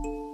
Thank